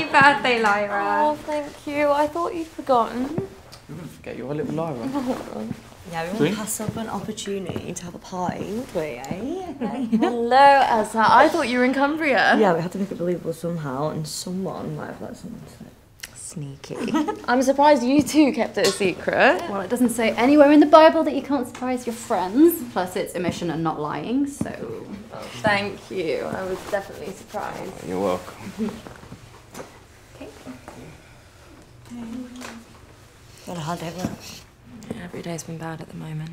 Happy birthday, Lyra. Oh, thank you. I thought you'd forgotten. You're gonna forget you're a little Lyra. Yeah, we won't Drink? pass up an opportunity to have a party, would we, eh? Hello, Elsa. I thought you were in Cumbria. yeah, we had to make it believable somehow, and someone might have let someone slip. Sneaky. I'm surprised you two kept it a secret. Well, it doesn't say anywhere in the Bible that you can't surprise your friends. Plus, it's omission and not lying, so. Thank you. I was definitely surprised. You're welcome. Got a hard day, work. Yeah, Every day's been bad at the moment.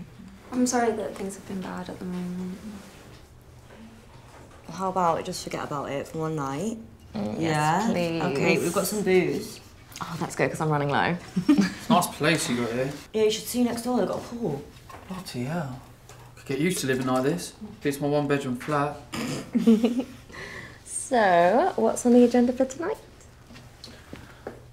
I'm sorry that things have been bad at the moment. Well, how about we just forget about it for one night? Mm, yes, yeah. please. Okay, we've got some booze. Oh, that's good because I'm running low. nice place you got here. Yeah, you should see next door. They've got a pool. Bloody hell. Could get used to living like this. It's my one bedroom flat. So, what's on the agenda for tonight?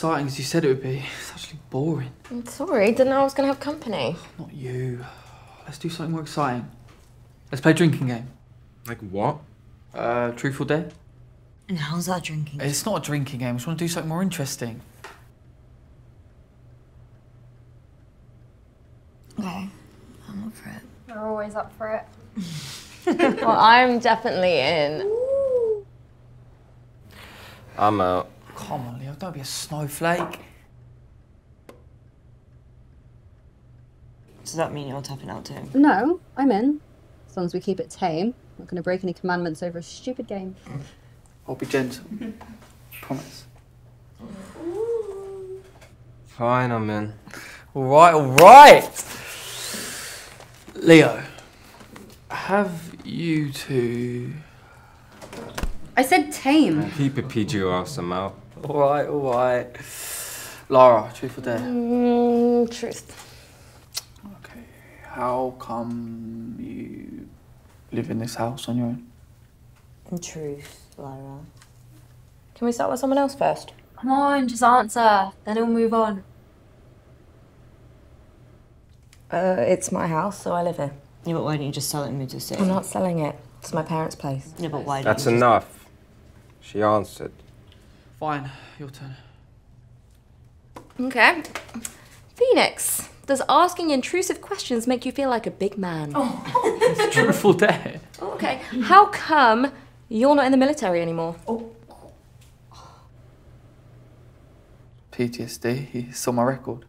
exciting as you said it would be. It's actually boring. I'm sorry, didn't know I was going to have company. Not you. Let's do something more exciting. Let's play a drinking game. Like what? Uh, truth or dare? And how's that drinking? It's not a drinking game. I just want to do something more interesting. Okay, I'm up for it. We're always up for it. well, I'm definitely in. I'm out. Come on, Leo. Don't be a snowflake. Does that mean you're tapping out too? No, I'm in. As long as we keep it tame. I'm Not going to break any commandments over a stupid game. I'll be gentle. Promise. Fine, I'm in. All right, all right. Leo, have you two? I said tame. Keep it PG or else I'm out. All right, all right. Lara, truth or dare? Mm, truth. Okay. How come you live in this house on your own? In truth, Lyra. Can we start with someone else first? Come on, just answer. Then we'll move on. Uh, it's my house, so I live here. Yeah, but why don't you just sell it and move to the city? I'm not selling it. It's my parents' place. Yeah, but why That's don't you enough. She answered. Fine, your turn. Okay. Phoenix, does asking intrusive questions make you feel like a big man? Oh, it's truth or dare? Okay. How come you're not in the military anymore? Oh. PTSD. He saw my record.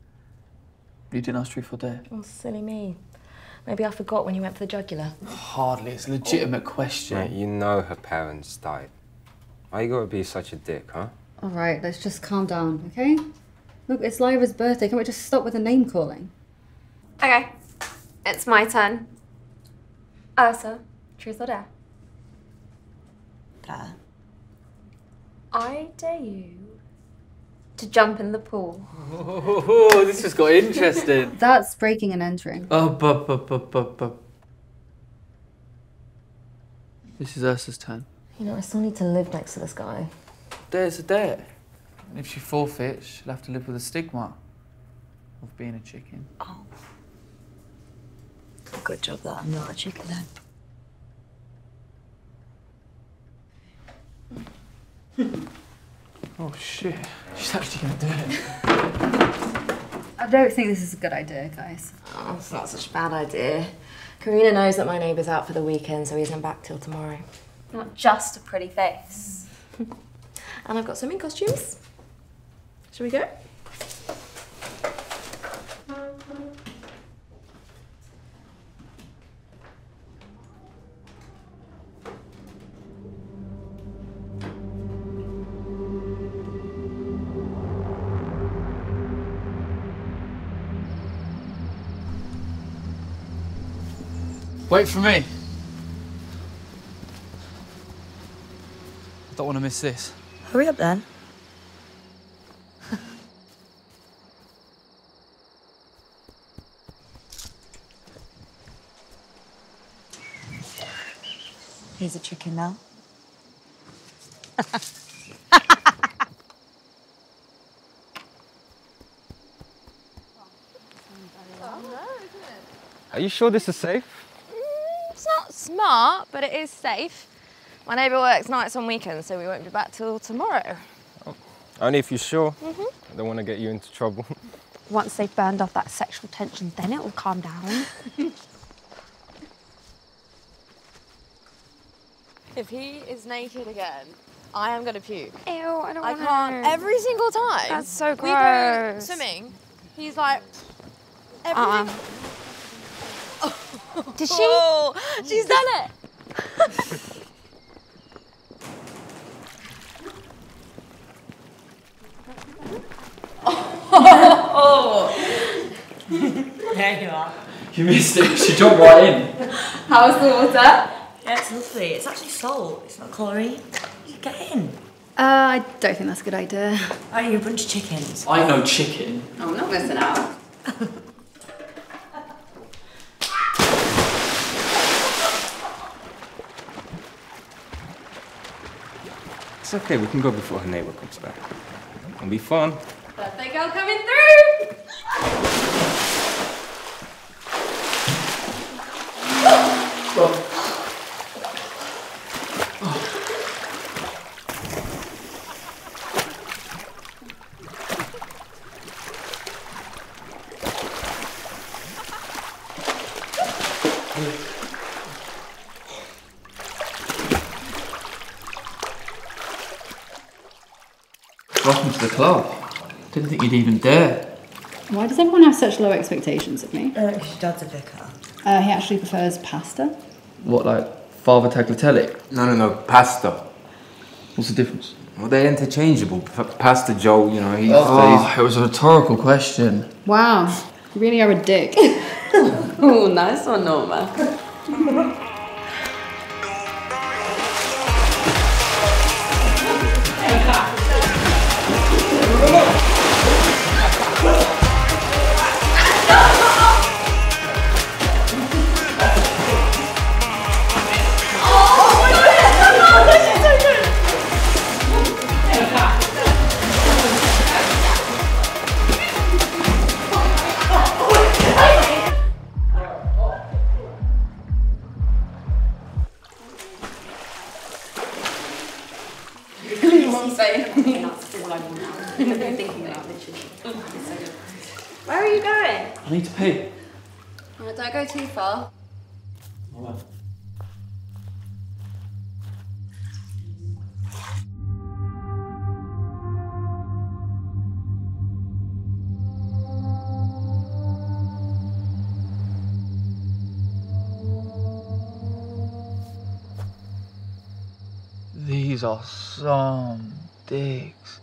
You didn't ask truth or dare? Oh, silly me. Maybe I forgot when you went for the jugular. Hardly. It's a legitimate question. Mate, you know her parents died. Why you gotta be such a dick, huh? All right, let's just calm down, okay? Look, it's Lyra's birthday. Can we just stop with the name calling? Okay, it's my turn. Uh, Ursa, truth or dare? Dare. I dare you to jump in the pool. Oh, this just got interesting. That's breaking and entering. Oh, bu- bu- bu- bu- bu- This is Ursa's turn. You know, I still need to live next to this guy. Dare's a dare. And if she forfeits, she'll have to live with the stigma of being a chicken. Oh. Good job that I'm not a chicken then. Oh shit. She's actually gonna do it. I don't think this is a good idea, guys. Oh, it's not such a bad idea. Karina knows that my neighbour's out for the weekend, so he isn't back till tomorrow. Not just a pretty face. and I've got swimming costumes. Shall we go? Wait for me. I don't want to miss this. Hurry up then. Here's a chicken now. Are you sure this is safe? Mm, it's not smart, but it is safe. My neighbour works nights on weekends, so we won't be back till tomorrow. Oh. Only if you're sure. Mm-hmm. I don't want to get you into trouble. Once they've burned off that sexual tension, then it will calm down. If he is naked again, I am gonna puke. Ew, I don't I can't every single time. That's so gross. We go swimming. He's like. Every Uh-uh. Did she? Oh, she's done it. There you are. You missed it. She jumped right in. How's the water? Yeah, it's lovely. It's actually salt. It's not chlorine. You Get in. Uh, I don't think that's a good idea. Are you a bunch of chickens? I know chicken. Oh, I'm not missing out. It's okay, we can go before her neighbor comes back. It'll be fun. Birthday girl coming through! Welcome to the club. Didn't think you'd even dare. Why does everyone have such low expectations of me? Uh, your dad's a vicar. Uh, he actually prefers pasta. What, like Father Tagliatelle? No, no, no, pasta. What's the difference? Well, they're interchangeable. P- Pastor Joe, you know, he Oh, it was a rhetorical question. Wow, you really are a dick. Oh, nice one, Norma. are some dicks.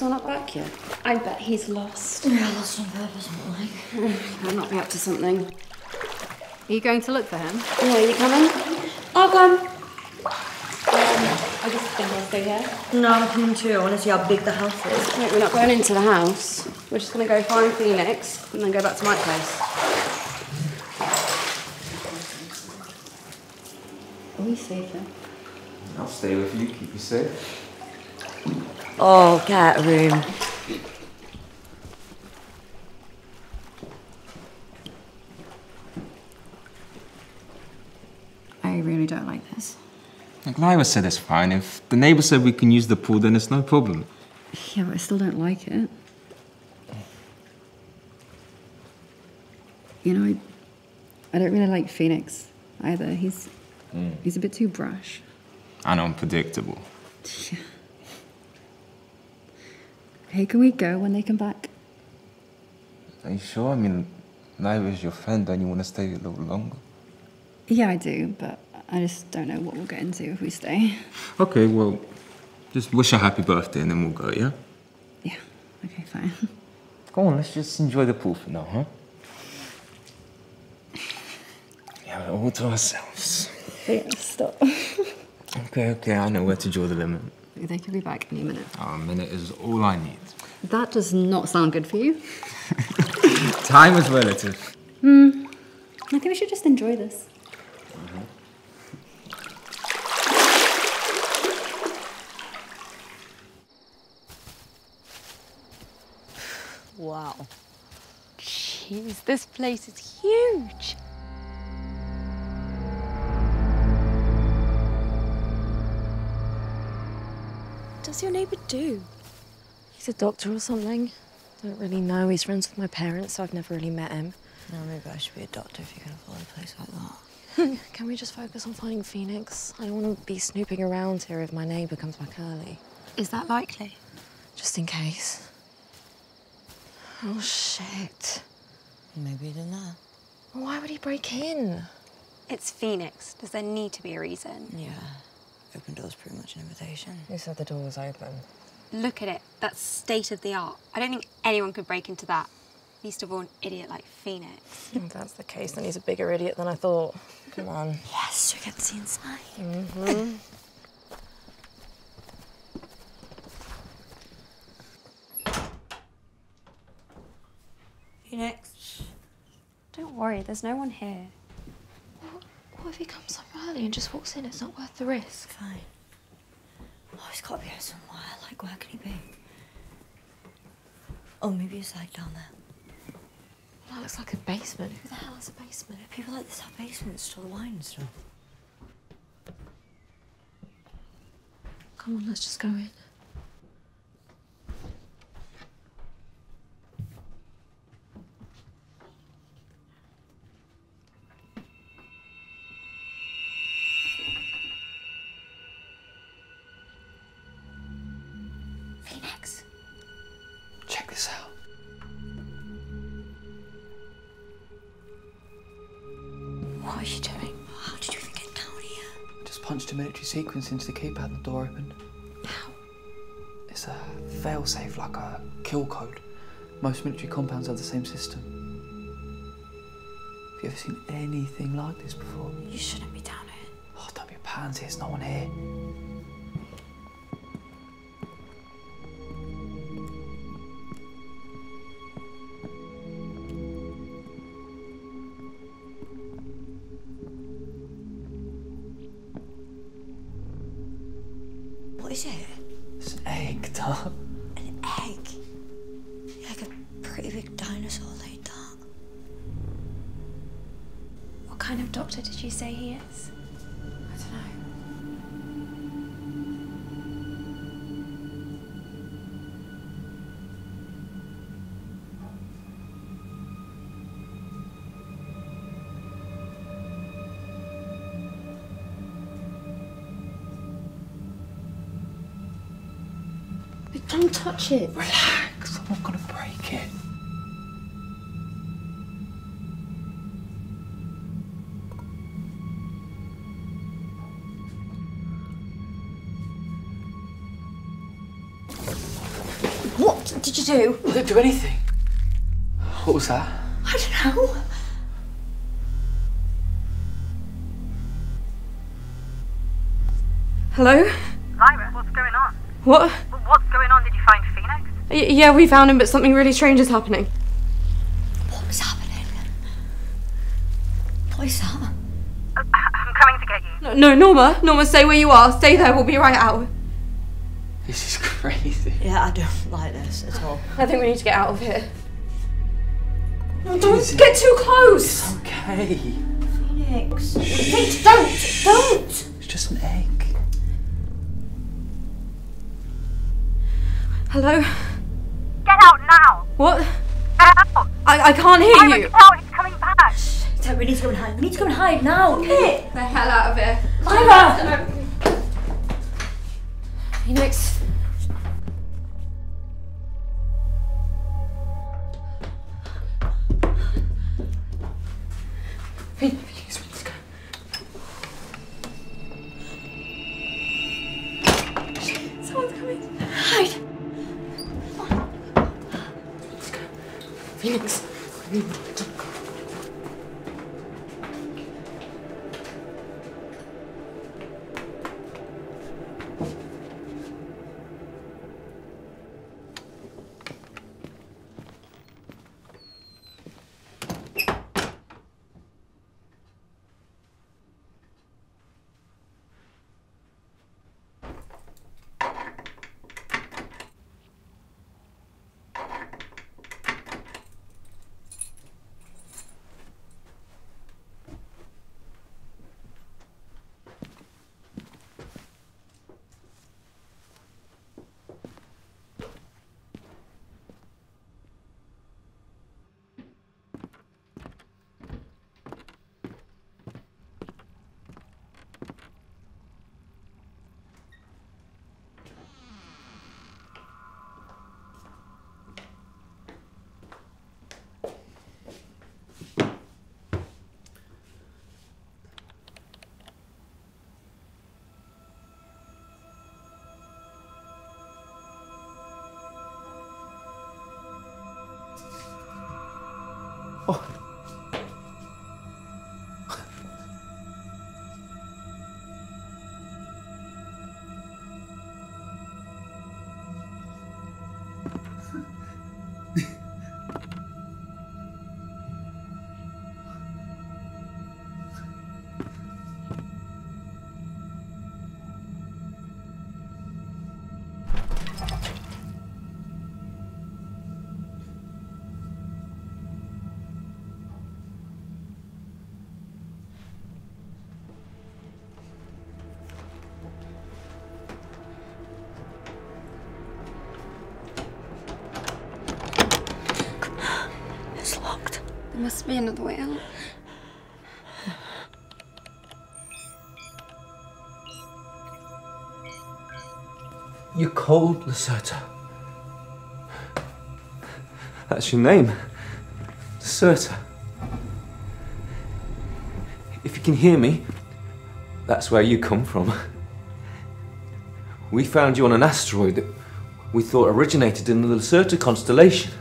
Still not back yet? I bet he's lost. Yeah, lost on purpose, not like. I'll not be up to something. Are you going to look for him? Yeah, are you coming? I'll come. Um, I just think I'll stay here. No, I'm coming too. I want to see how big the house is. Wait, we're not going into the house. We're just going to go find Phoenix and then go back to my place. Are we safe then? I'll stay with you, keep you safe. Oh, get a room. I really don't like this. Like Lyra said it's fine. If the neighbour said we can use the pool, then it's no problem. Yeah, but I still don't like it. You know, I, I don't really like Phoenix either. He's mm. he's a bit too brash. And unpredictable. Hey, can we go when they come back? Are you sure? I mean, Lyra's your friend. Don't you want to stay a little longer? Yeah, I do, but I just don't know what we'll get into if we stay. Okay, well, just wish her happy birthday and then we'll go, yeah? Yeah. Okay, fine. Go on, let's just enjoy the pool for now, huh? Yeah, all to ourselves. yeah, stop. Okay, okay, I know where to draw the limit. They could be back any minute. A minute is all I need. That does not sound good for you. Time is relative. Hmm. I think we should just enjoy this. Wow. Jeez, this place is huge. Does your neighbour do? He's a doctor or something. Don't really know. He's friends with my parents, so I've never really met him. No, maybe I should be a doctor if you can afford a place like that. Can we just focus on finding Phoenix? I don't want to be snooping around here if my neighbour comes back early. Is that likely? Just in case. Oh, shit. Maybe he didn't know. Why would he break in? It's Phoenix. Does there need to be a reason? Yeah. Open door's pretty much an invitation. Who said the door was open? Look at it. That's state of the art. I don't think anyone could break into that. Least of all, an idiot like Phoenix. If that's the case, then he's a bigger idiot than I thought. Come on. Yes, we can see inside. Mm-hmm. Phoenix. Don't worry, there's no one here. What if he comes up early and just walks in? It's not worth the risk. Fine. Oh, he's got to be here somewhere. Like, where can he be? Oh, maybe he's like down there. That looks like a basement. Who the hell has a basement? People like this have basements, store the wine and stuff. Come on, let's just go in. Door opened. How? It's a failsafe, like a kill code. Most military compounds have the same system. Have you ever seen anything like this before? You shouldn't be down here. Oh, don't be a pansy, there's no one here. Don't it. Relax, I'm not gonna break it. What did you do? I didn't do anything. What was that? I don't know. Hello? Lyra, what's going on? What? What's going on? Did you find Phoenix? Y yeah, we found him, but something really strange is happening. What's happening? What is that? Uh, I'm coming to get you. No, no, Norma. Norma, stay where you are. Stay there. We'll be right out. This is crazy. Yeah, I don't like this at all. I think we need to get out of here. No, don't get too close. It's okay. Phoenix. Phoenix, don't, don't. It's just an egg. Hello? Get out now! What? Get out! I, I can't hear Lyra, you. get out! It's coming back! So we need to go and hide. We need to go and hide now. Get The hell out of here. Phoenix, we be another way out. You're cold, Lacerta. That's your name. Lacerta. If you can hear me, that's where you come from. We found you on an asteroid that we thought originated in the Lacerta constellation.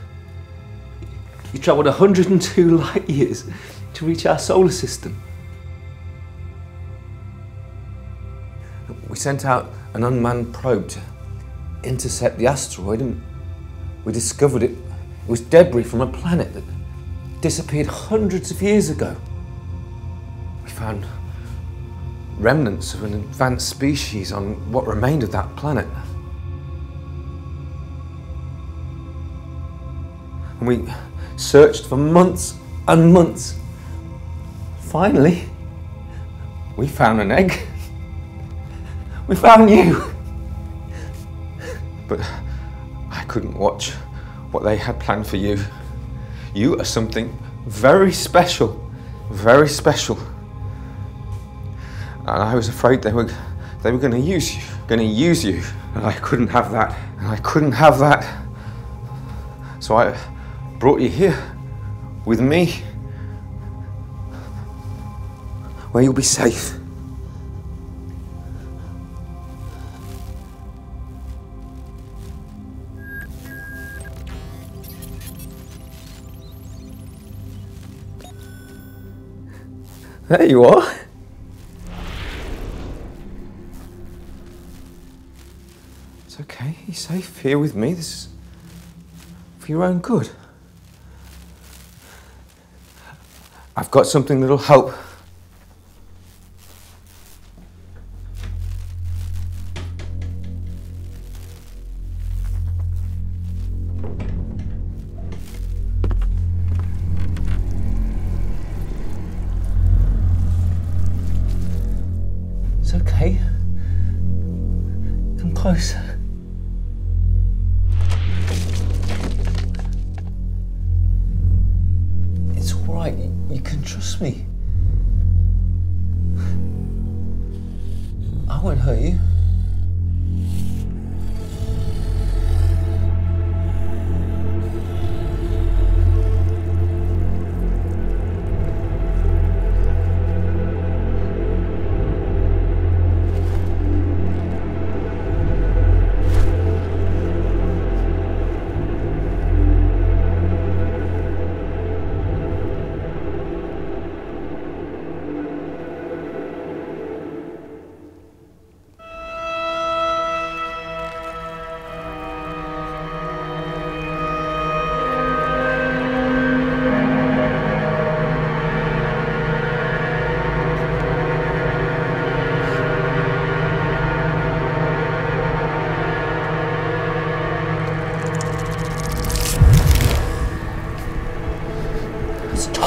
You travelled 102 light years to reach our solar system. We sent out an unmanned probe to intercept the asteroid and we discovered it, it was debris from a planet that disappeared hundreds of years ago. We found remnants of an advanced species on what remained of that planet. And we searched for months and months. Finally, we found an egg. We found you. But I couldn't watch what they had planned for you. You are something very special, very special. And I was afraid they were they were going to use you, going to use you, and I couldn't have that. And I couldn't have that. So I brought you here with me, where you'll be safe. There you are. It's okay. You're safe here with me. This is for your own good. I've got something that'll help.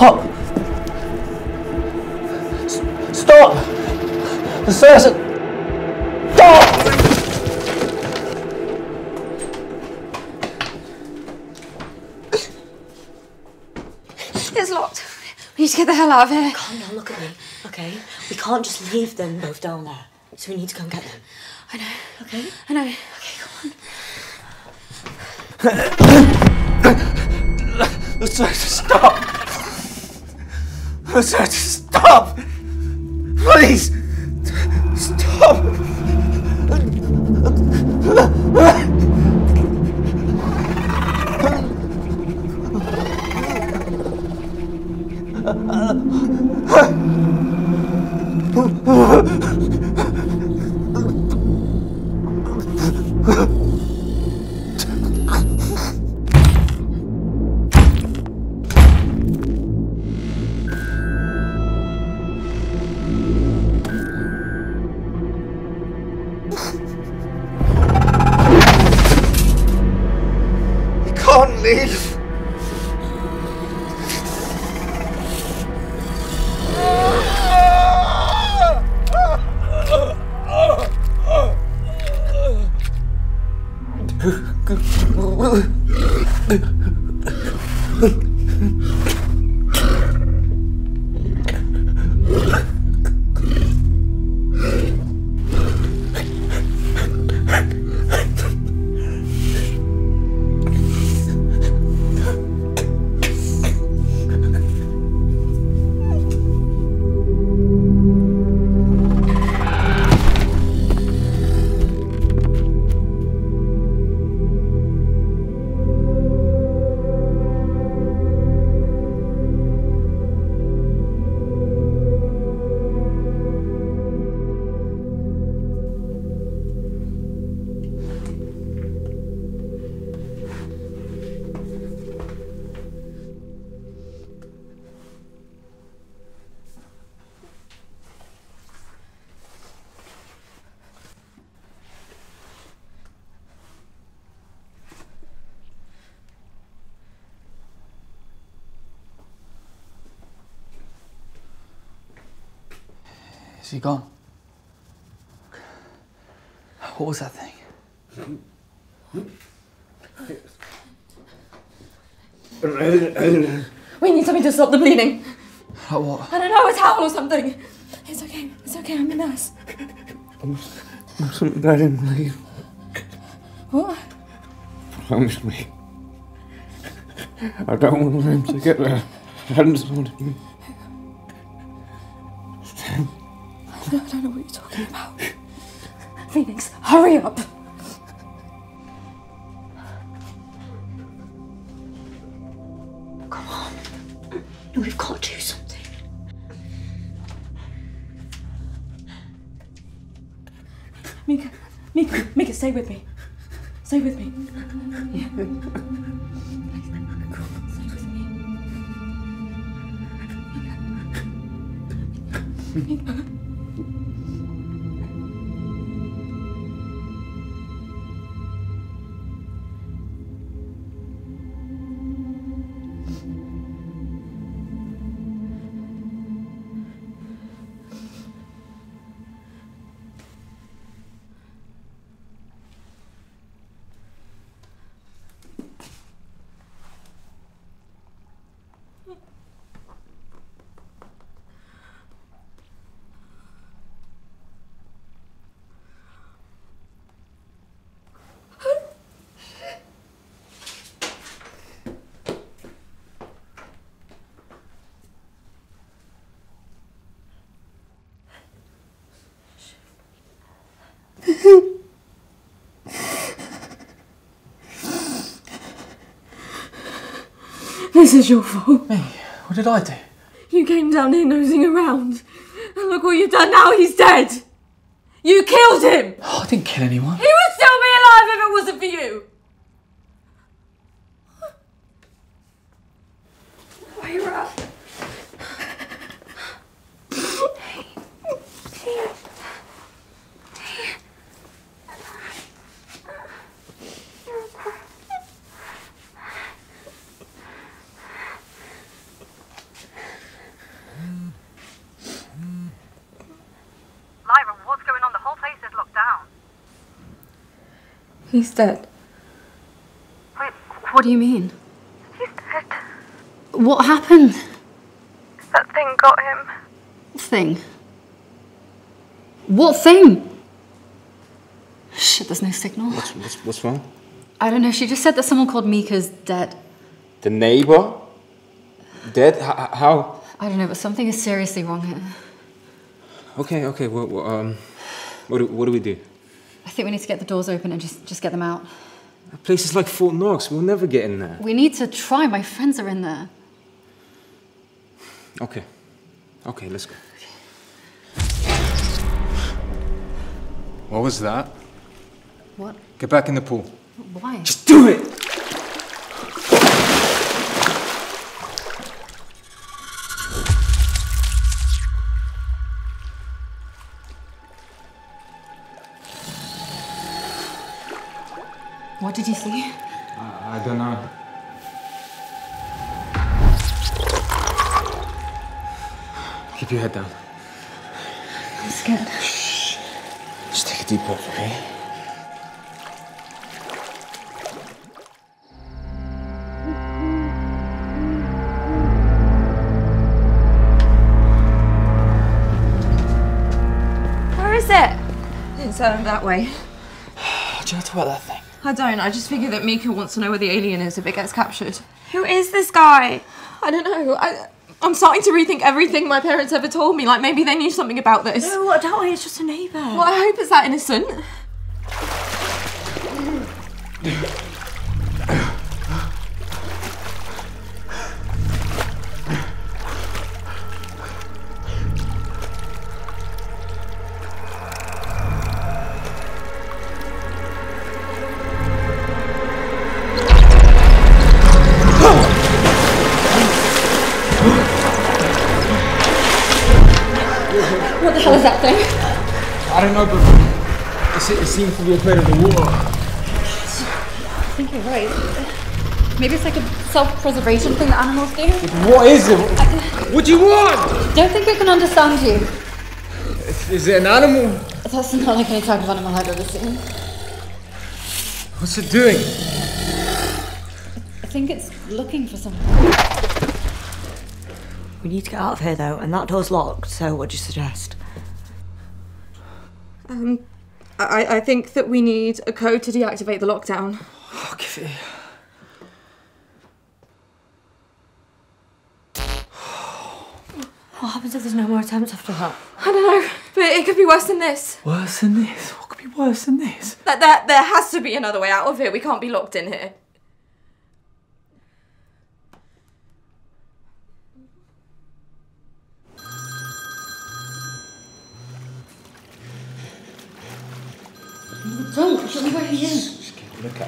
Stop! S- Stop! The stairs are... Stop! It's locked. We need to get the hell out of here. Calm down, look at me, okay? We can't just leave them both down there. So we need to go and get them. I know. Okay? I know. Okay, come on. The stairs stop! Stop! Please! He gone? What was that thing? We need something to stop the bleeding. Like what? I don't know, a towel or something. It's okay. It's okay. I'm a nurse. Something bad in leave. What? Promise me. I don't want him to get there. Hands on him. I hurry up. Come on. We've got to do something. Mika, Mika, Mika, stay with me. This is your fault. Me? What did I do? You came down here nosing around. And look what you've done now, he's dead. You killed him! Oh, I didn't kill anyone. He would still be alive if it wasn't for you! Where you at? Lyra, what's going on? The whole place is locked down. He's dead. Wait, What do you mean? he's dead. What happened? That thing got him. Thing. What thing? Shit, there's no signal. What's, what's, what's wrong? I don't know. She just said that someone called Mika's dead. The neighbor? Dead? H- h- how? I don't know, but something is seriously wrong here. Okay, okay. Well, well, um, what do, what do we do? I think we need to get the doors open and just, just get them out. A place is like Fort Knox. We'll never get in there. We need to try. My friends are in there. Okay. Okay, let's go. What was that? What? Get back in the pool. Why? Just do it! What did you see? I, I don't know. Keep your head down. I'm scared. Shh. Just take a deep breath, okay? Where is it? It's um, that way. Do you know about that thing? I don't. I just figure that Mika wants to know where the alien is if it gets captured. Who is this guy? I don't know. I, I'm starting to rethink everything my parents ever told me. Like maybe they knew something about this. No, I doubt it. It's just a neighbour. Well, I hope it's that innocent. seems to be afraid of the water. I think you're right. Maybe it's like a self-preservation thing that animals do. What is it? What do you want? Don't think I can understand you. Is it an animal? That's not like any type of animal I've ever seen. What's it doing? I think it's looking for something. We need to get out of here though, and that door's locked. So what do you suggest? Um, I, I think that we need a code to deactivate the lockdown. I'll give it. What happens if there's no more attempts after that? I don't know, but it could be worse than this. Worse than this? What could be worse than this? That there, there has to be another way out of here. We can't be locked in here. Don't. Show me where he is. Just keep a look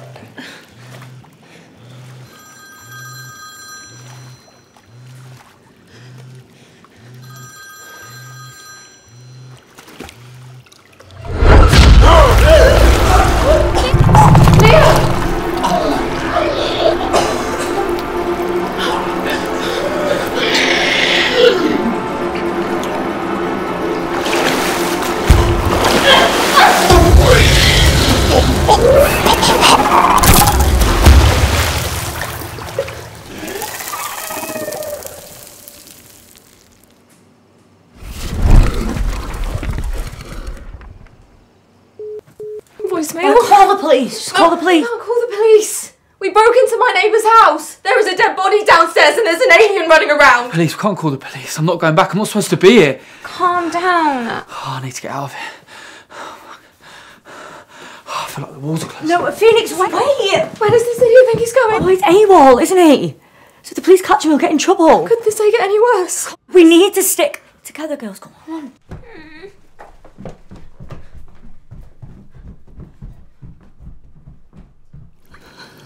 Police, we can't call the police. I'm not going back. I'm not supposed to be here. Calm down. Oh, I need to get out of here. Oh, I feel like the walls are closing. No, Phoenix, wait. Where does this idiot think he's going? Oh, he's AWOL, isn't he? So if the police catch him, he'll get in trouble. Could this day get any worse? We need to stick together, girls. Come on. Hmm.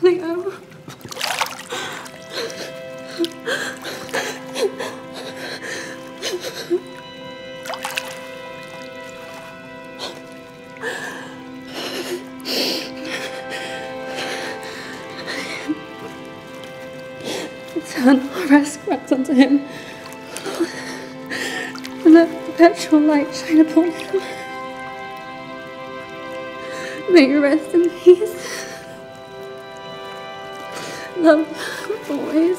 Leo. Turn our arrest back onto him. And let perpetual light shine upon him. May you rest in peace. Love always.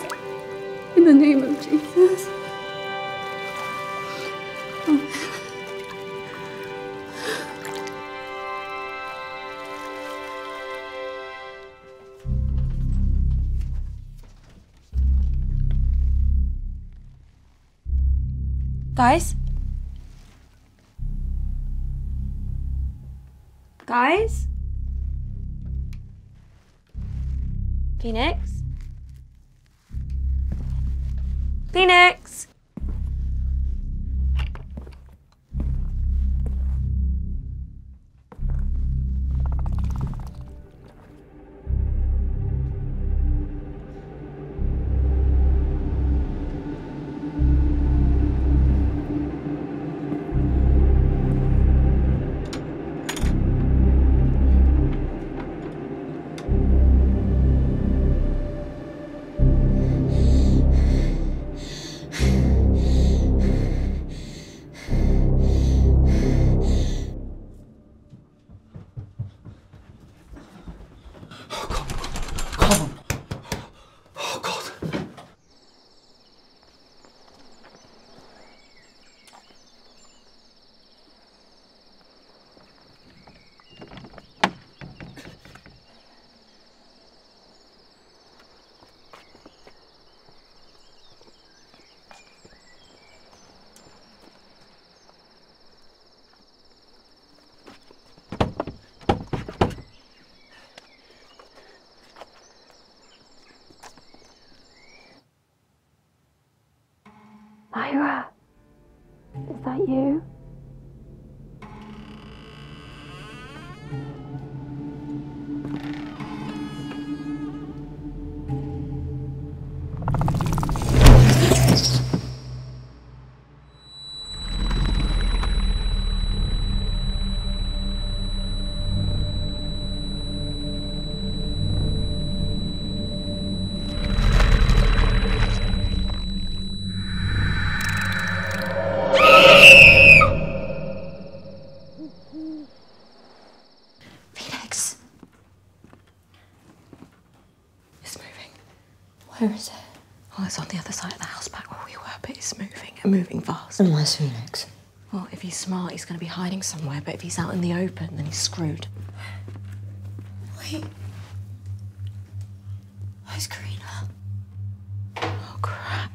In the name of Jesus. Guys? Guys? Phoenix? Phoenix? It's moving fast. And where's Phoenix? Well, if he's smart, he's going to be hiding somewhere, but if he's out in the open, then he's screwed. Wait. Where's Karina? Oh, crap.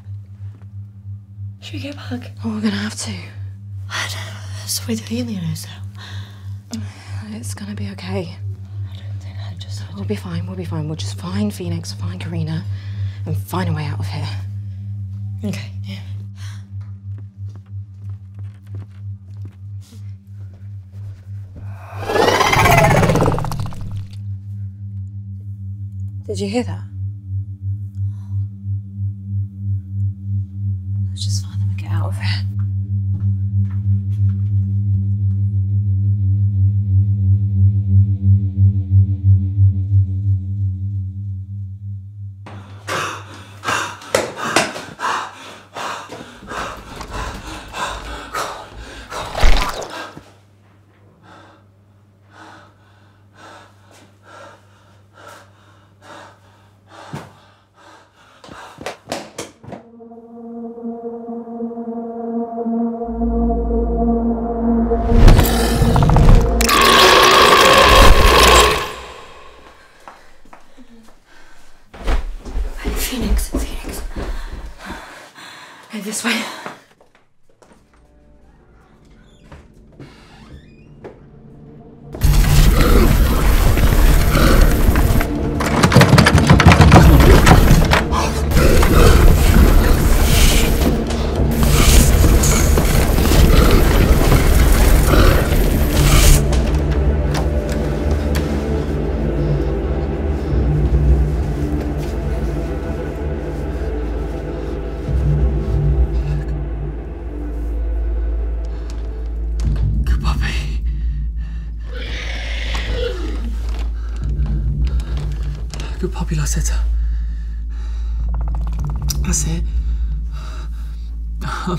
Should we get back? Oh, we're going to have to. So where the alien is now. It's going to be okay. I don't think I just. We'll be fine, we'll be fine. We'll just find Phoenix, find Karina, and find a way out of here. Okay. Yeah. Did you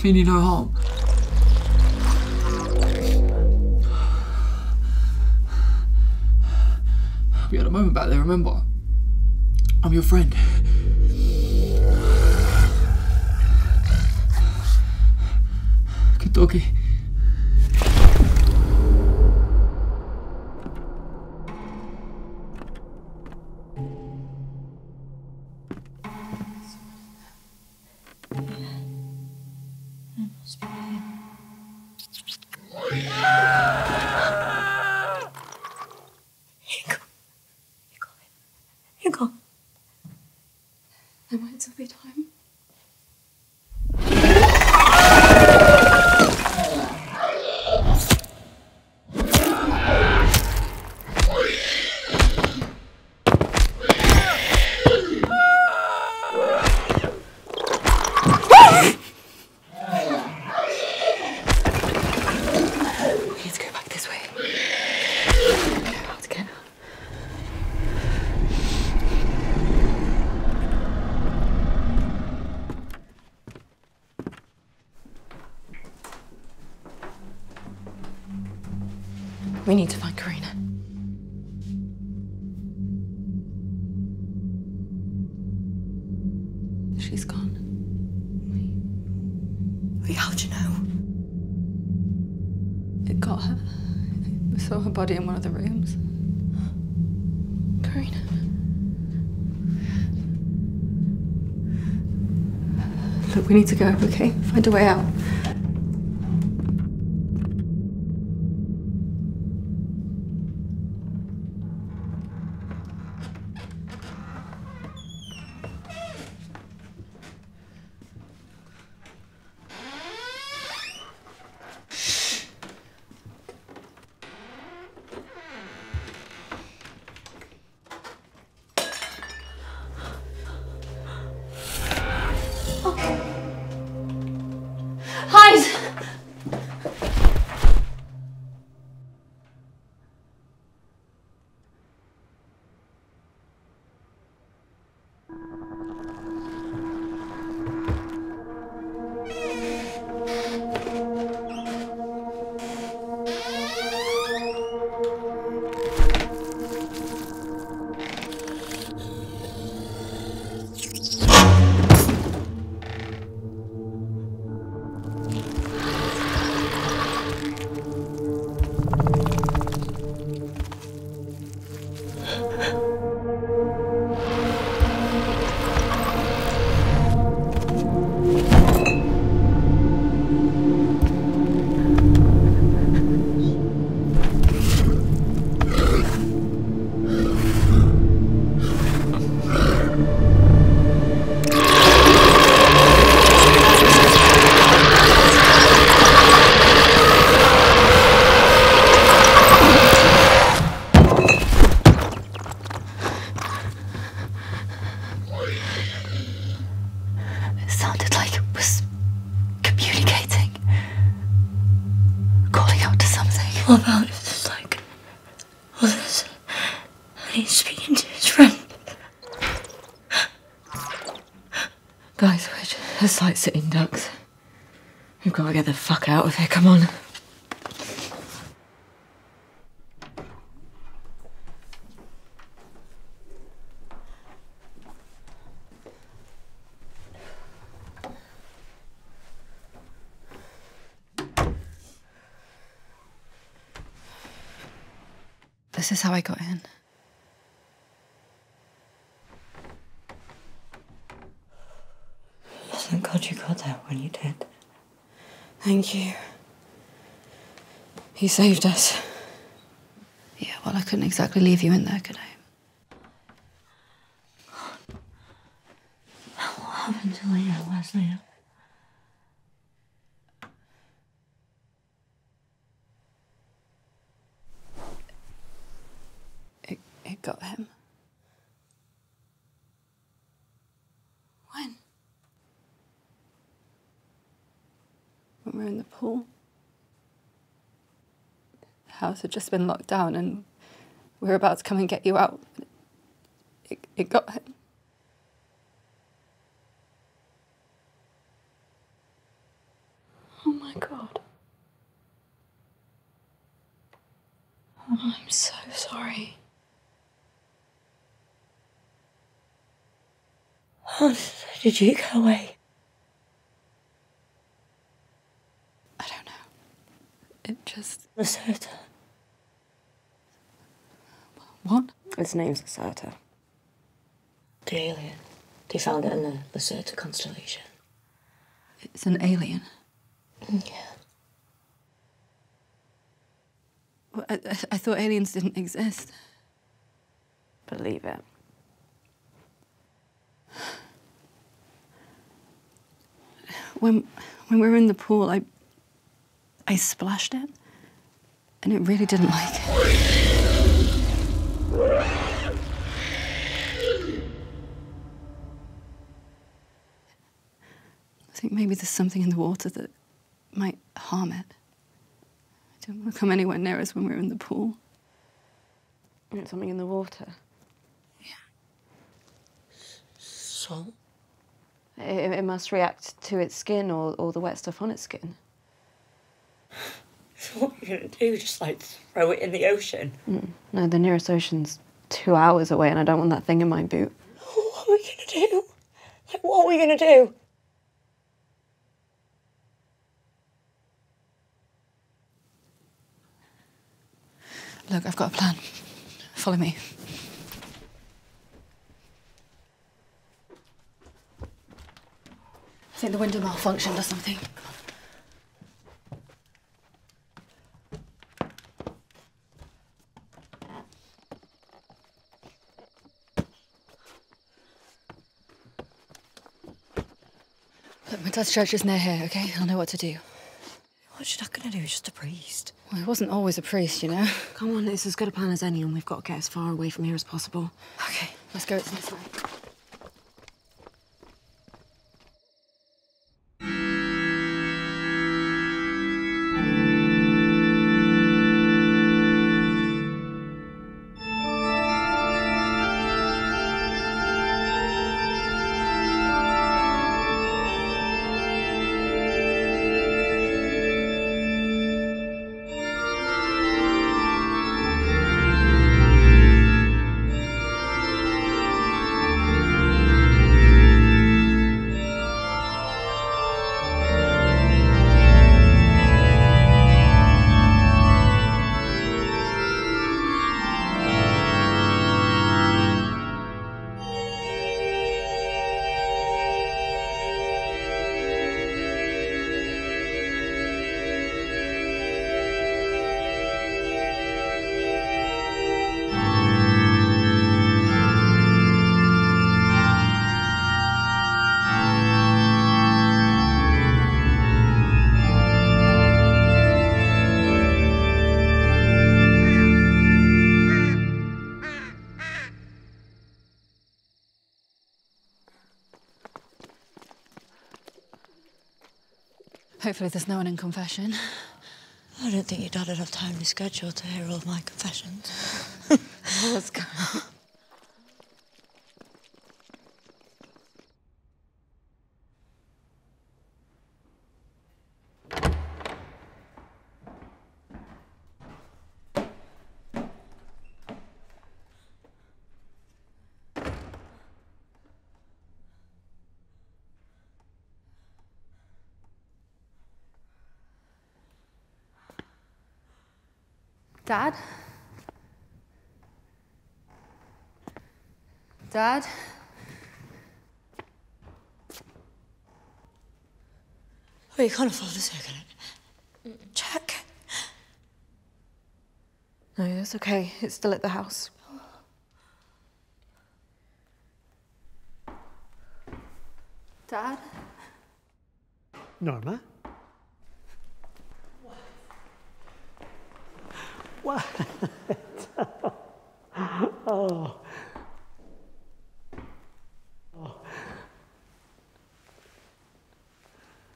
You no harm. We had a moment back there, remember? I'm your friend. Good doggy. We need to go, okay? Find a way out. Fuck out of here, come on. This is how I got in. Thank God you got there when you did. Thank you. He saved us. Yeah, well, I couldn't exactly leave you in there, could I? What happened to Leo, Wesley? It, it got him. When? When we were in the pool. House had just been locked down and we were about to come and get you out. It, it got him. Oh my god. Oh, I'm so sorry. How did you go away? I don't know. It just. Lacerta. What? Its name's Lacerta. The alien. They found it in the Lacerta constellation. It's an alien. Mm, yeah. Well, I, I, I thought aliens didn't exist. Believe it. When when we were in the pool, I I splashed it, and it really didn't like it. I think maybe there's something in the water that might harm it. I don't want to come anywhere near us when we're in the pool. It's something in the water. Yeah. Salt? It, it must react to its skin or, or the wet stuff on its skin. So what are you gonna do? Just like throw it in the ocean? Mm. No, the nearest ocean's two hours away, and I don't want that thing in my boot. What are we gonna do? Like, what are we gonna do? Look, I've got a plan. Follow me. I think the window malfunctioned or something. Look, my dad's church is near here, okay? I'll know what to do. What's she not gonna do? He's just a priest. Well, he wasn't always a priest, you know. Come on, it's as good a plan as any, and we've got to get as far away from here as possible. Okay, let's go. It's this way. Hopefully, there's no one in confession. I don't think would have enough time to schedule to hear all of my confessions. Let's go. Dad? Dad? Oh, you can't afford this, can it? Check. No, it's okay. It's still at the house. Dad? Norma? What? oh. Oh.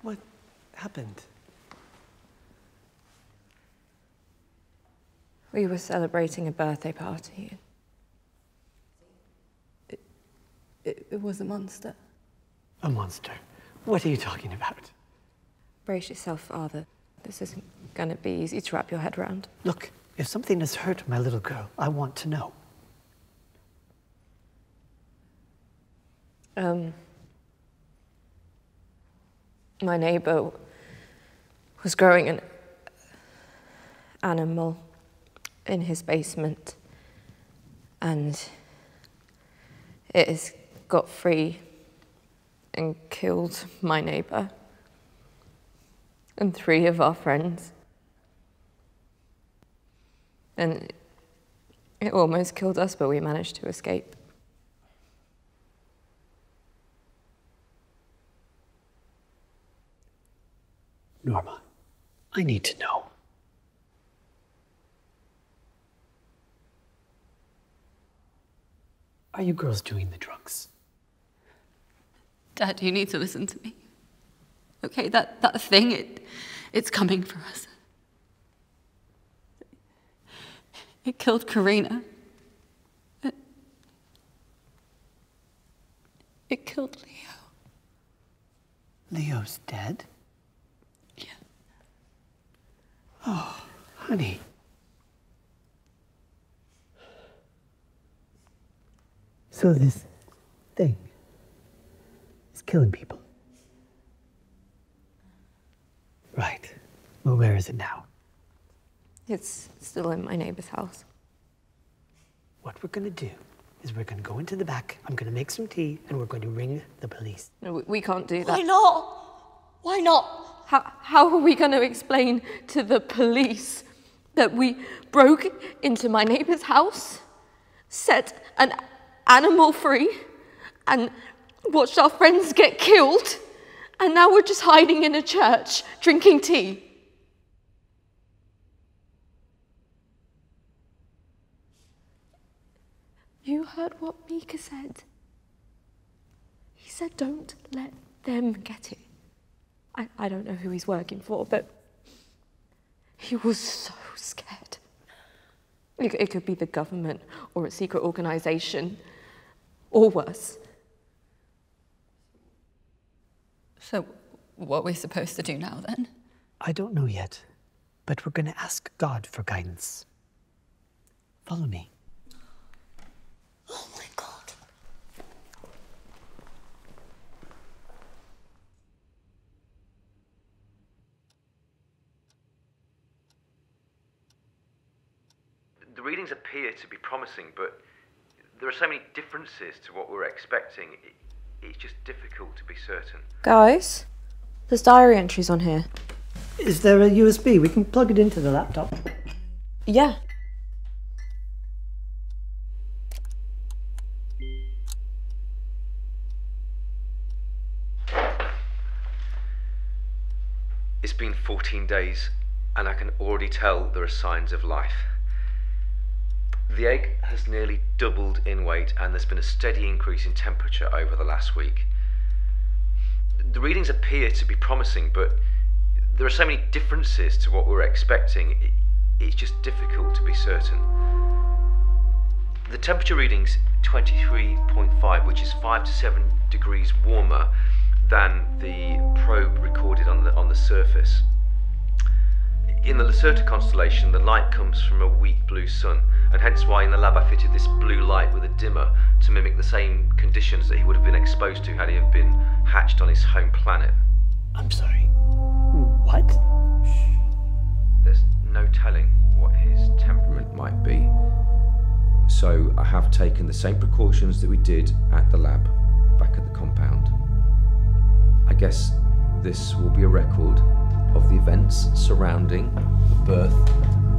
What happened? We were celebrating a birthday party. It, it was a monster. A monster? What are you talking about? Brace yourself, Father. This isn't gonna be easy to wrap your head around. Look, if something has hurt my little girl, I want to know. Um, my neighbor was growing an animal in his basement, and it has got free and killed my neighbor and three of our friends. And it almost killed us, but we managed to escape. Norma, I need to know. Are you girls doing the drugs? Dad, you need to listen to me. Okay, that, that thing, it, it's coming for us. It killed Karina. It, it killed Leo. Leo's dead? Yeah. Oh, honey. So this thing is killing people. Right. Well, where is it now? It's still in my neighbor's house. What we're gonna do is we're gonna go into the back, I'm gonna make some tea, and we're going to ring the police. No, we, we can't do that. Why not? Why not? How, how are we going to explain to the police that we broke into my neighbor's house, set an animal free, and watched our friends get killed, and now we're just hiding in a church drinking tea? You heard what Mika said. He said, don't let them get it. I, I don't know who he's working for, but he was so scared. It, it could be the government or a secret organization, or worse. So, what are we supposed to do now then? I don't know yet, but we're gonna ask God for guidance. Follow me. Oh my god. The readings appear to be promising, but there are so many differences to what we're expecting. It, it's just difficult to be certain. Guys, there's diary entries on here. Is there a USB? We can plug it into the laptop. Yeah. It's been 14 days, and I can already tell there are signs of life. The egg has nearly doubled in weight, and there's been a steady increase in temperature over the last week. The readings appear to be promising, but there are so many differences to what we're expecting, it's just difficult to be certain. The temperature reading's 23.5, which is 5 to 7 degrees warmer than the probe recorded on the, on the surface. In the Lacerta constellation, the light comes from a weak blue sun, and hence why in the lab I fitted this blue light with a dimmer to mimic the same conditions that he would have been exposed to had he have been hatched on his home planet. I'm sorry. What? There's no telling what his temperament might be. So I have taken the same precautions that we did at the lab back at the compound. I guess this will be a record of the events surrounding the birth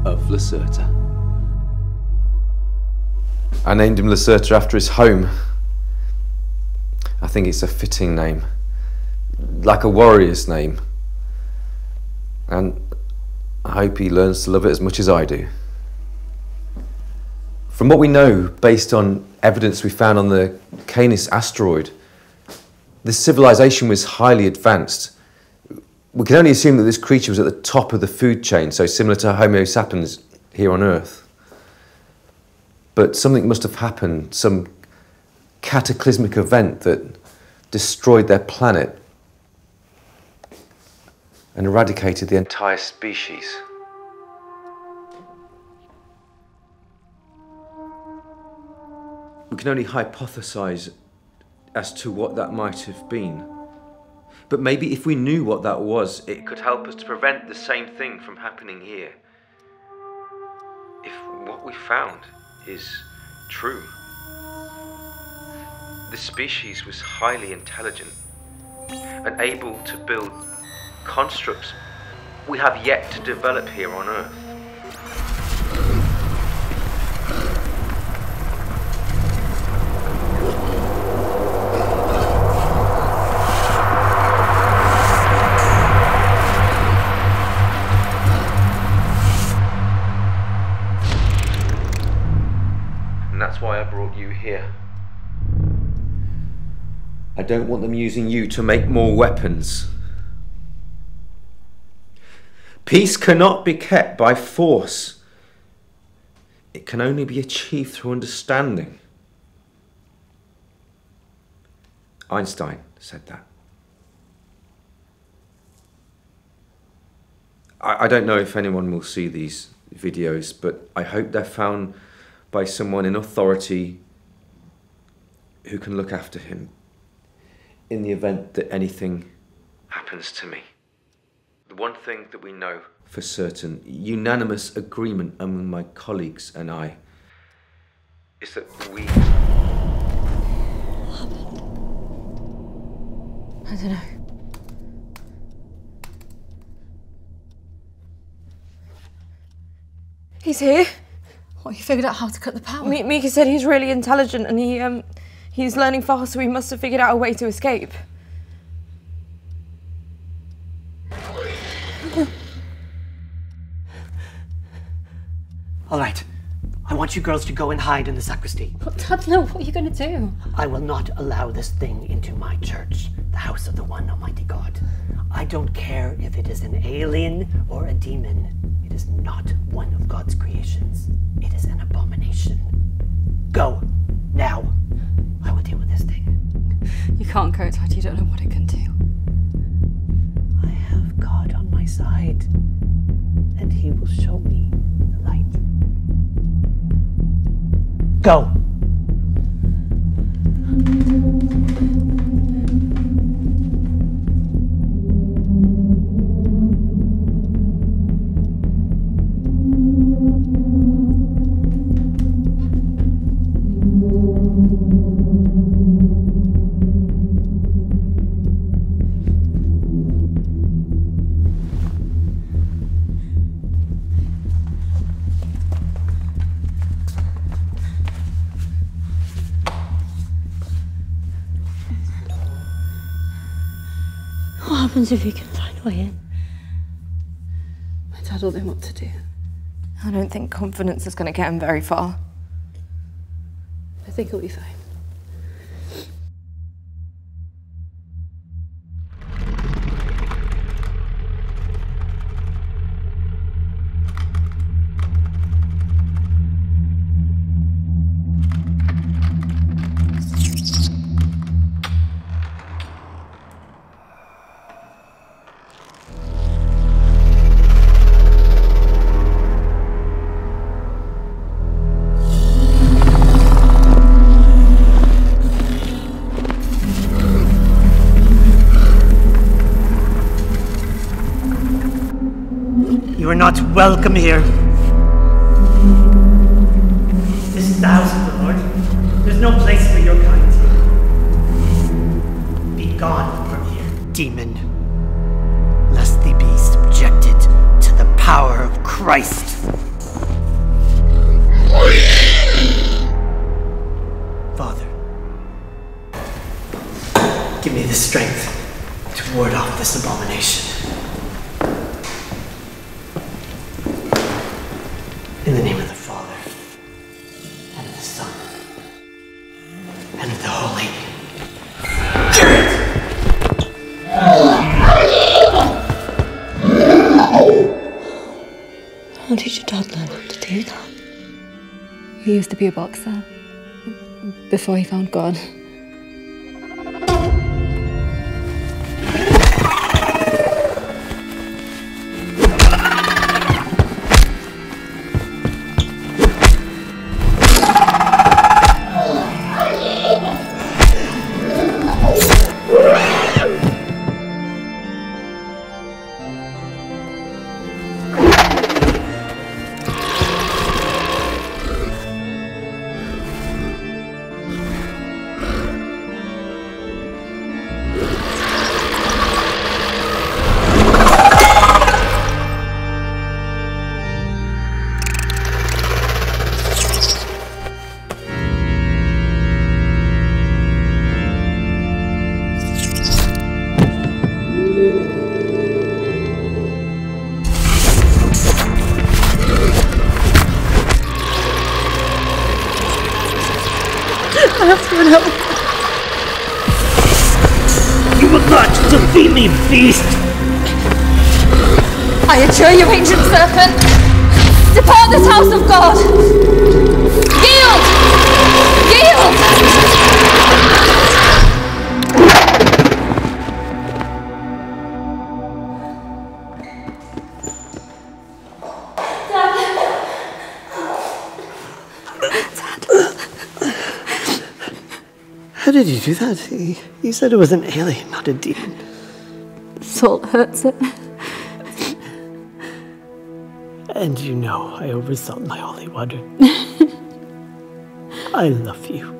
of Lacerta. I named him Lacerta after his home. I think it's a fitting name, like a warrior's name. And I hope he learns to love it as much as I do. From what we know, based on evidence we found on the Canis asteroid, this civilization was highly advanced. We can only assume that this creature was at the top of the food chain, so similar to Homo sapiens here on Earth. But something must have happened, some cataclysmic event that destroyed their planet and eradicated the entire species. We can only hypothesize as to what that might have been. But maybe if we knew what that was, it could help us to prevent the same thing from happening here. If what we found is true. The species was highly intelligent and able to build constructs we have yet to develop here on Earth. I don't want them using you to make more weapons. Peace cannot be kept by force. It can only be achieved through understanding. Einstein said that. I, I don't know if anyone will see these videos, but I hope they're found by someone in authority who can look after him in the event that anything happens to me. The one thing that we know for certain, unanimous agreement among my colleagues and I, is that we. I don't know. He's here. What, you figured out how to cut the power? Mi- Mika said he's really intelligent and he um he's learning fast, so he must have figured out a way to escape. All right. I want you girls to go and hide in the sacristy. But Dad, no, what are you going to do? I will not allow this thing into my church, the house of the one Almighty God. I don't care if it is an alien or a demon. It is not one of God's creations. It is an abomination. Go now. You can't go, Dad. You don't know what it can do. I have God on my side, and He will show me the light. Go. Happens if you can find a way in? My dad will know what to do. I don't think confidence is going to get him very far. I think he'll be fine. Welcome here. Do that? He, he said it was an alien, not a demon. Salt hurts it. And you know I oversalt my holy water. I love you.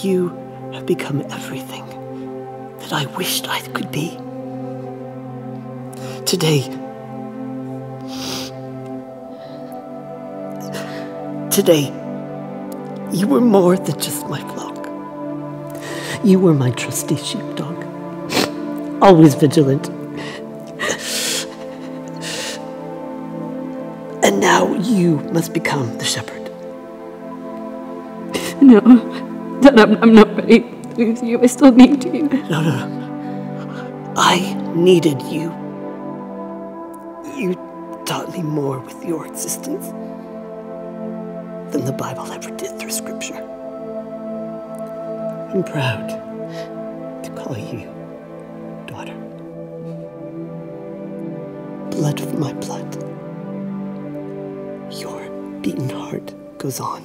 You have become everything that I wished I could be. Today, today, you were more than just my. You were my trusty sheepdog, always vigilant. And now you must become the shepherd. No, Dad, I'm, I'm not ready to lose you. I still need you. No, no, no. I needed you. You taught me more with your existence than the Bible ever did through Scripture. I'm proud to call you daughter. Blood of my blood. Your beaten heart goes on.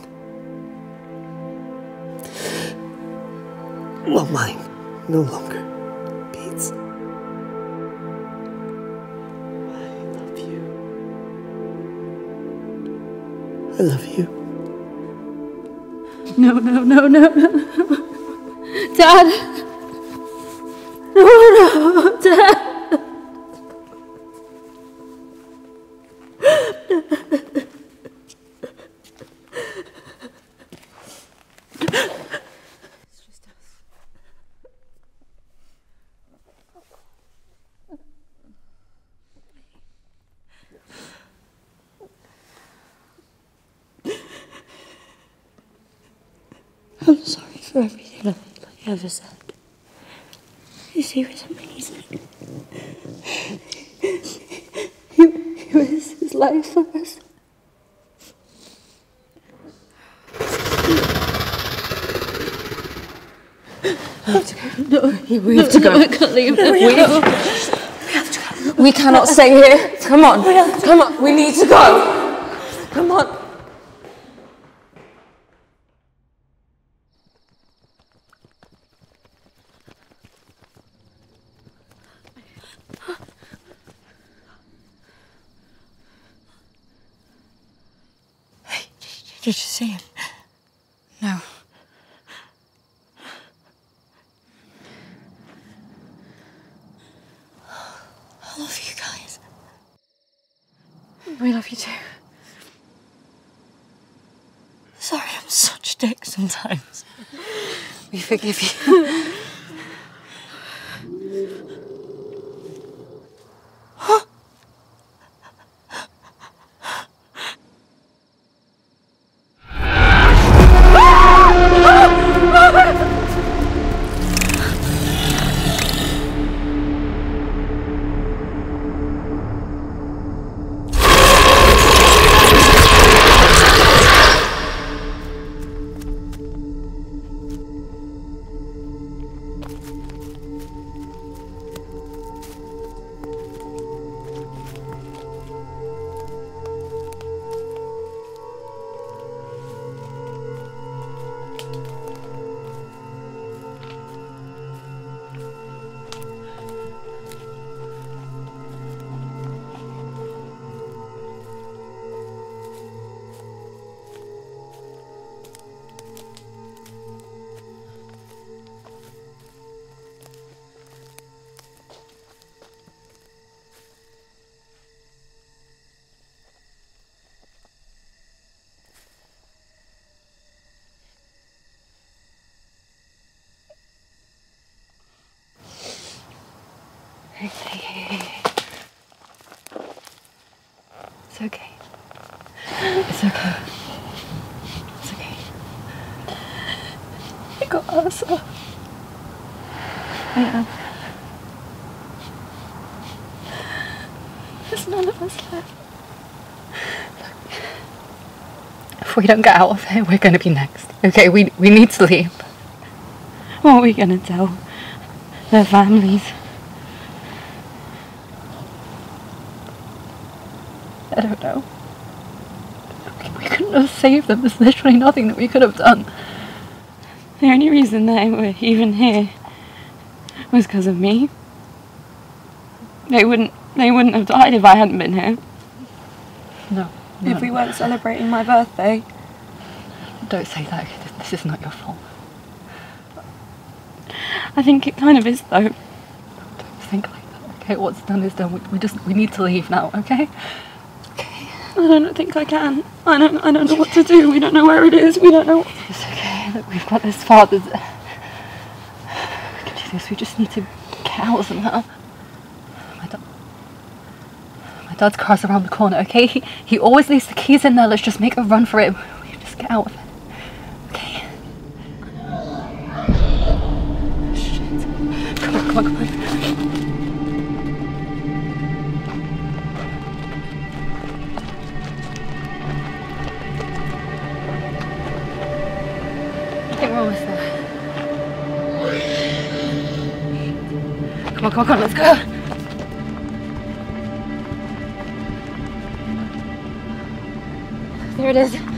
While mine no longer beats. I love you. I love you. No, no, no, no, no. Dad! No, no, Dad! Ever said. You see, it was amazing. He, he risked his life for us. We have to go. No, we have to go. I can't leave. We, We have we cannot stay here. Come on. Come on. We need to go. Come on. Did you see him? No. I love you guys. We love you too. Sorry, I'm such a dick sometimes. We forgive you. We don't get out of here, we're gonna be next. Okay, we we need sleep. What are we gonna tell their families? I don't know. We couldn't have saved them. There's literally nothing that we could have done. The only reason they were even here was because of me. They wouldn't. They wouldn't have died if I hadn't been here. No. If we weren't celebrating my birthday. Don't say that. This is not your fault. I think it kind of is, though. Don't think like that. Okay, what's done is done. We, we just we need to leave now. Okay. Okay. I don't think I can. I don't. I don't know what to do. We don't know where it is. We don't know. It's okay. Look, we've got this far. There's, we can do this. We just need to get out somehow. Dad's car's around the corner. Okay. He he always leaves the keys in there. Let's just make a run for it. We just get out of it. Okay. Shit. Come on. Come on. Come on. Come on, come on, come on, let's go. There it is.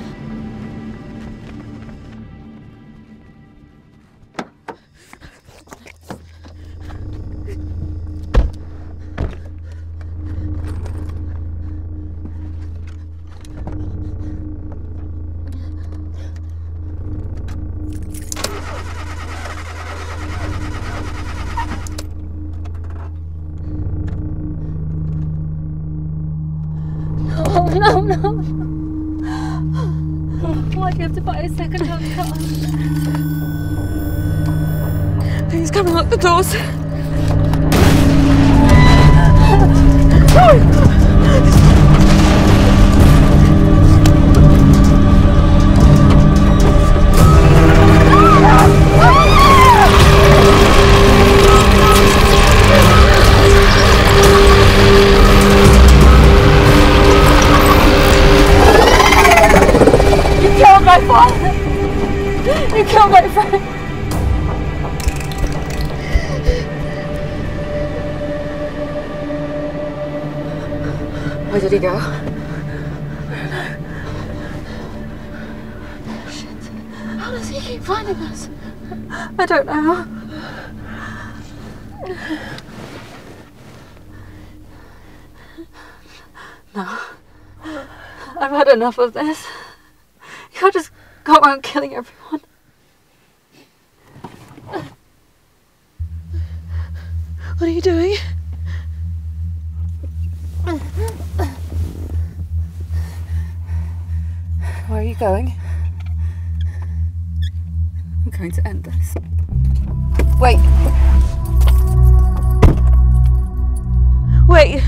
I don't know. No. I've had enough of this. You can't just go around killing everyone. What are you doing? Where are you going? I'm going to end this. Wait. Wait.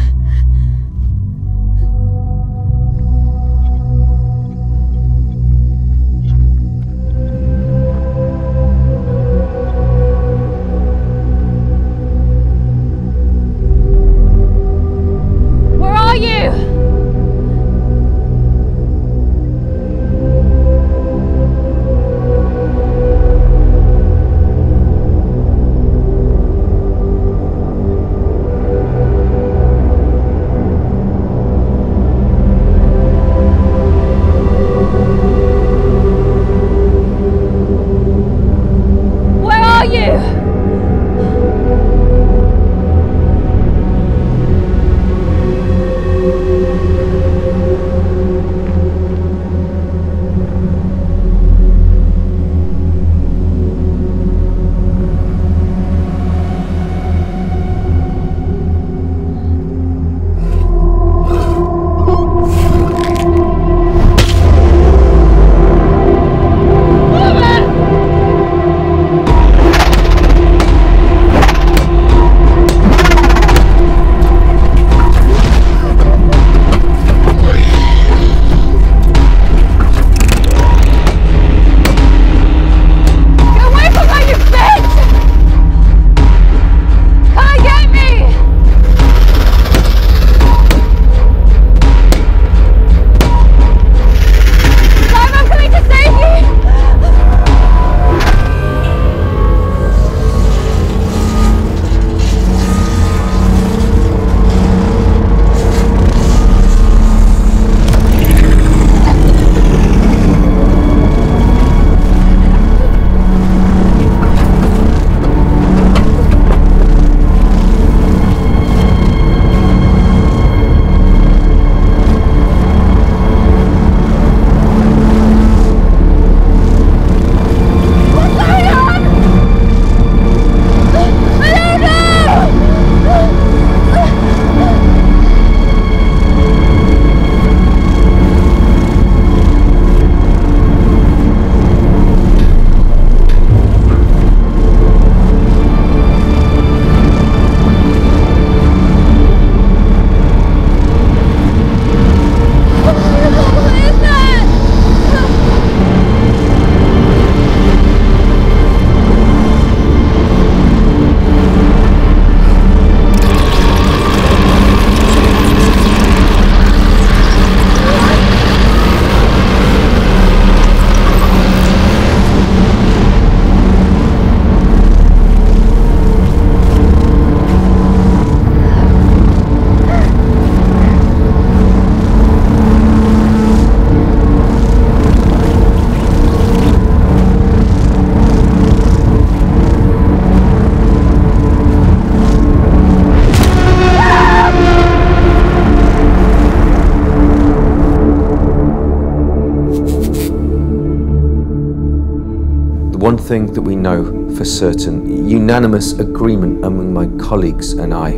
Certain, unanimous agreement among my colleagues and I,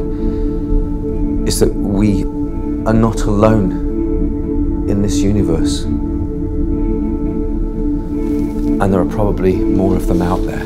is that we are not alone in this universe. And there are probably more of them out there.